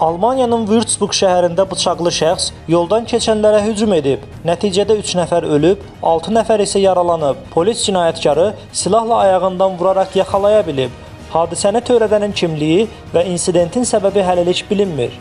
Almaniyanın Würzburg şəhərində bıçaqlı şəxs yoldan keçənlərə hücum edib. Nəticədə 3 nəfər ölüb, 6 nəfər isə yaralanıb. Polis cinayətkarı silahla ayağından vuraraq yaxalaya bilib. Hadisəni törədənin kimliyi və insidentin səbəbi hələlik bilinmir.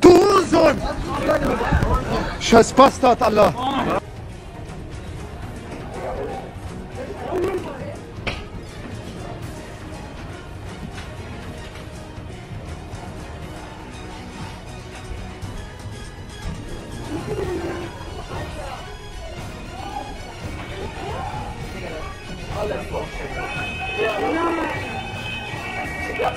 Du Hurensohn! Scheiß Bastard, Allah! Der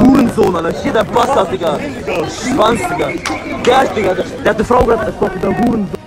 Hurensohn, Alter. Hier der Bastard, Digga. Schwanz, Digga. Der, Digga, der, der hat eine Frau gerade erschossen, der Hurensohn.